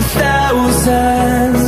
thousand